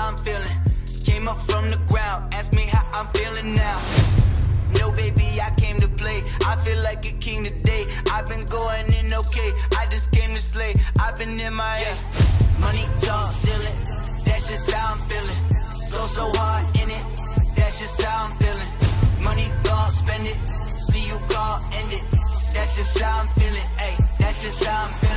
Came up from the ground. Ask me how I'm feeling now. No, baby, I came to play. I feel like a king today. I've been going in okay. I just came to slay. I've been in my yeah. money talk ceiling. That's just how I'm feeling. Go so hard in it. That's just how I'm feeling. Money gone, spend it. See you call, end it. That's just how I'm feeling. Hey, that's just how I'm feeling.